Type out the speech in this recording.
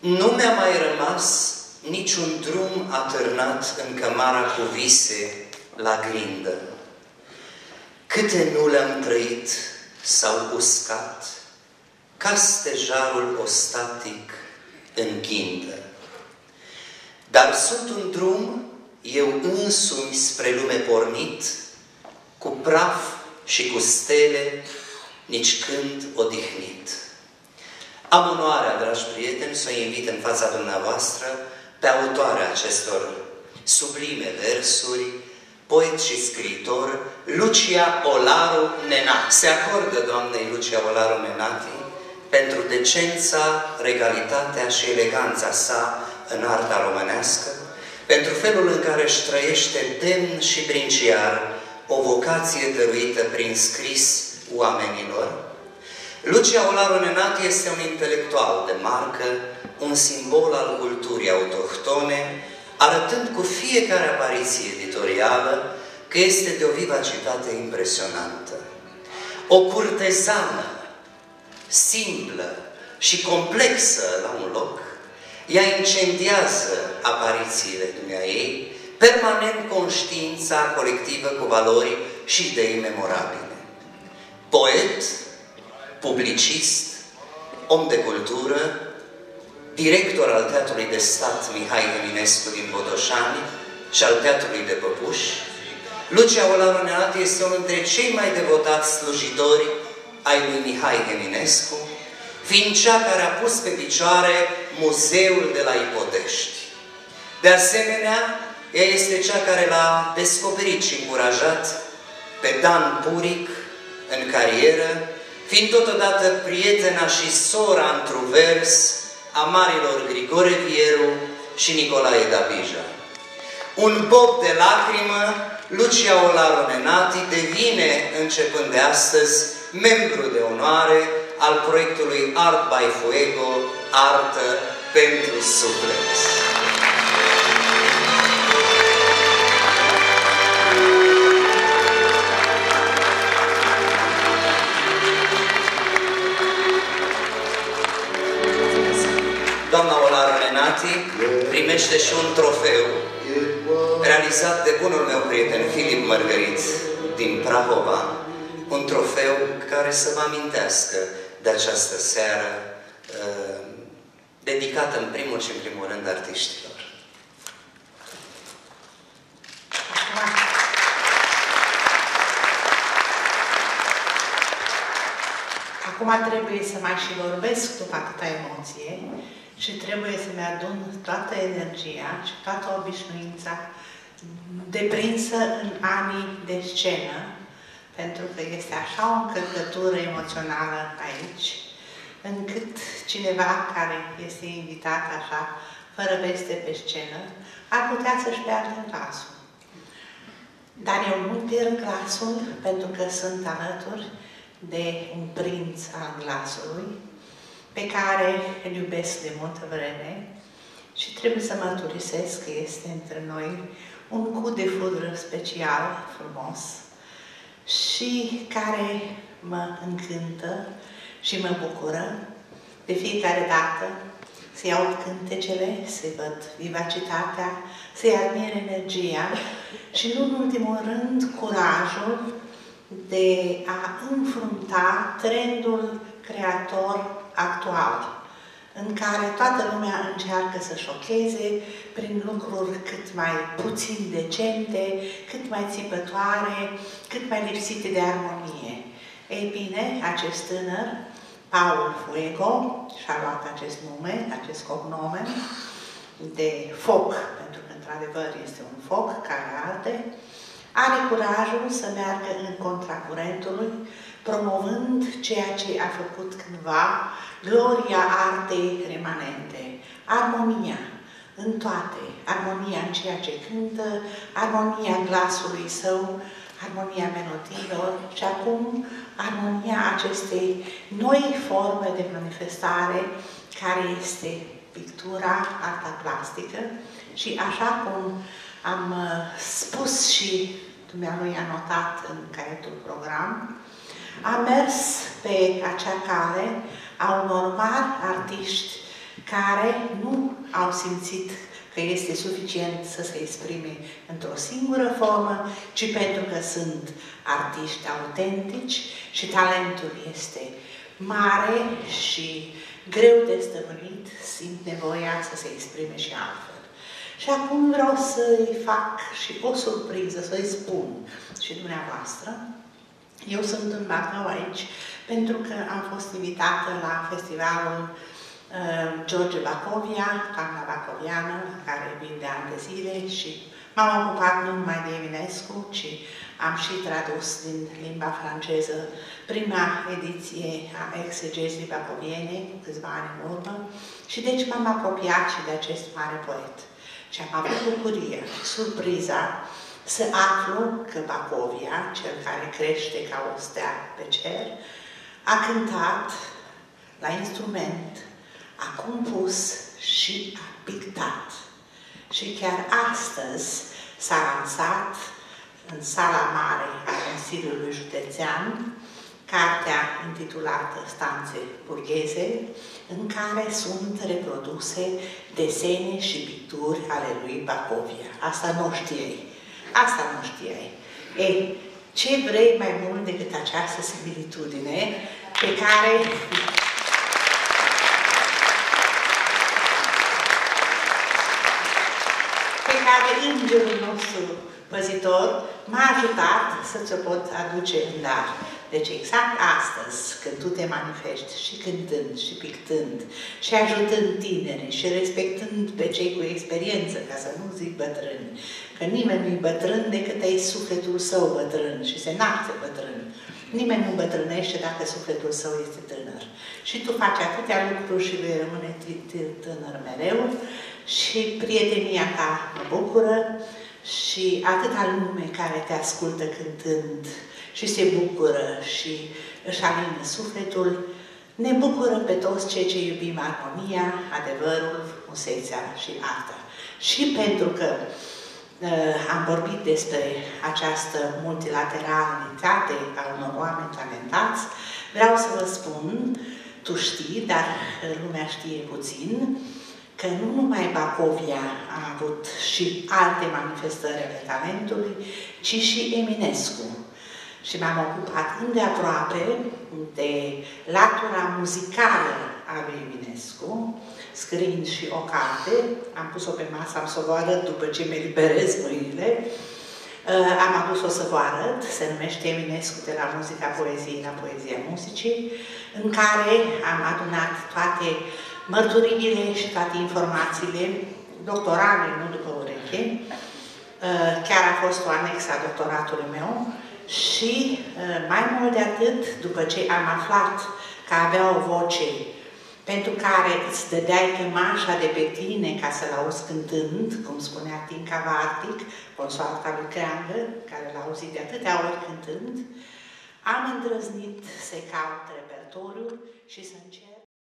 Nu mi-a mai rămas niciun drum atârnat în cămara cu vise la grindă. Câte nu le-am trăit sau uscat, ca stejarul ostatic în ghindă. Dar sunt un drum, eu însumi spre lume pornit, cu praf și cu stele, nici când odihnit. Am onoarea, dragi prieteni, să o invit în fața dumneavoastră pe autoarea acestor sublime versuri, poet și scriitor, Lucia Olaru Nenati. Se acordă doamnei Lucia Olaru Nenati pentru decența, regalitatea și eleganța sa în arta românească, pentru felul în care își trăiește demn și princiar o vocație dăruită prin scris oamenilor. Lucia Olaru Nenati este un intelectual de marcă, un simbol al culturii autohtone, arătând cu fiecare apariție editorială că este de o vivacitate impresionantă. O curtezană simplă și complexă la un loc, ea incendiază aparițiile ei, permanent conștiința colectivă cu valori și idei memorabile. Poet, publicist, om de cultură, director al Teatrului de Stat Mihai Eminescu din Botoșani și al Teatrului de Păpuși, Lucia Olaru este unul dintre cei mai devotați slujitori ai lui Mihai Eminescu, fiind cea care a pus pe picioare muzeul de la Ipotești. De asemenea, ea este cea care l-a descoperit și încurajat pe Dan Puric în carieră, fiind totodată prietena și sora într-un vers a marilor Grigore Vieru și Nicolae Dabija. Un pop de lacrimă, Lucia Olaru Nenati devine, începând de astăzi, membru de onoare al proiectului Art by Fuego, Artă pentru Suflet. Realizat de bunul meu prieten Filip Mărgărit din Prahova, un trofeu care să vă amintească de această seară uh, dedicată în primul și în primul rând artiștilor. Acum trebuie să mai și vorbesc după atâta emoție și trebuie să-mi adun toată energia și toată obișnuința deprinsă în anii de scenă, pentru că este așa o încărcătură emoțională aici, încât cineva care este invitat așa, fără veste pe scenă, ar putea să-și piardă glasul. Dar eu nu pierd glasul pentru că sunt alături de un prinț al glasului, pe care îl iubesc de multă vreme și trebuie să mărturisesc că este între noi un cu de fudră special, frumos, și care mă încântă și mă bucură. De fiecare dată să-i aud cântecele, să-i văd vivacitatea, să-i admir energia și, nu în ultimul rând, curajul de a înfrunta trendul creator actual în care toată lumea încearcă să șocheze prin lucruri cât mai puțin decente, cât mai țipătoare, cât mai lipsite de armonie. Ei bine, acest tânăr, Paul Fuego, și-a luat acest nume, acest cognomen, de foc, pentru că într-adevăr este un foc care arde, are curajul să meargă în contracurentului, promovând ceea ce a făcut cândva gloria artei remanente, armonia în toate, armonia în ceea ce cântă, armonia glasului său, armonia melodiilor și acum armonia acestei noi forme de manifestare care este pictura, arta plastică. Și așa cum am uh, spus și dumnealui a notat în caietul program, a mers pe acea cale a unor mari artiști care nu au simțit că este suficient să se exprime într-o singură formă, ci pentru că sunt artiști autentici și talentul este mare și greu de stăpânit, simt nevoia să se exprime și altfel. Și acum vreau să-i fac și o surpriză, să-i spun și dumneavoastră. Eu sunt în Bacău aici pentru că am fost invitată la festivalul uh, George Bacovia, Toamna Bacoviană, care vin de ani de zile și m-am ocupat nu numai de Eminescu, ci am și tradus din limba franceză prima ediție a exegezii bacoviene, câțiva ani în urmă, și deci m-am apropiat și de acest mare poet. Și am avut bucuria și surpriza să aflu că Bacovia, cel care crește ca o stea pe cer, a cântat la instrument, a compus și a pictat. Și chiar astăzi s-a lansat în sala mare a Consiliului Județean cartea intitulată Stanțe burgheze, în care sunt reproduse desene și picturi ale lui Bacovia. Asta nu știai. Asta nu știai. Ei, ce vrei mai mult decât această similitudine pe care pe care îngerul nostru păzitor m-a ajutat să ți-o pot aduce în dar. Deci exact astăzi, când tu te manifesti și cântând și pictând și ajutând tineri și respectând pe cei cu experiență, ca să nu zic bătrâni, că nimeni nu-i bătrân decât ai sufletul său bătrân și se naște bătrân. Nimeni nu bătrânește dacă sufletul său este tânăr. Și tu faci atâtea lucruri și vei rămâne tânăr mereu și prietenia ta mă bucură și atâta lume care te ascultă cântând și se bucură și își alină sufletul, ne bucură pe toți cei ce iubim armonia, adevărul, musețea și arta. Și pentru că uh, am vorbit despre această multilateralitate a unor oameni talentați, vreau să vă spun, tu știi, dar lumea știe puțin, că nu numai Bacovia a avut și alte manifestări ale talentului, ci și Eminescu și m-am ocupat îndeaproape de latura muzicală a lui Eminescu, scriind și o carte, am pus-o pe masă, am să o arăt după ce mi liberez mâinile, uh, am adus-o să vă arăt, se numește Eminescu de la muzica poeziei la poezia muzicii, în care am adunat toate mărturiile și toate informațiile doctorale, nu după ureche, uh, chiar a fost o anexă a doctoratului meu, și uh, mai mult de atât, după ce am aflat că avea o voce pentru care îți dădeai cămașa de pe tine ca să-l auzi cântând, cum spunea Tinca Vartic, consoarta lui Creangă, care l-a auzit de atâtea ori cântând, am îndrăznit să caut repertoriul și să încerc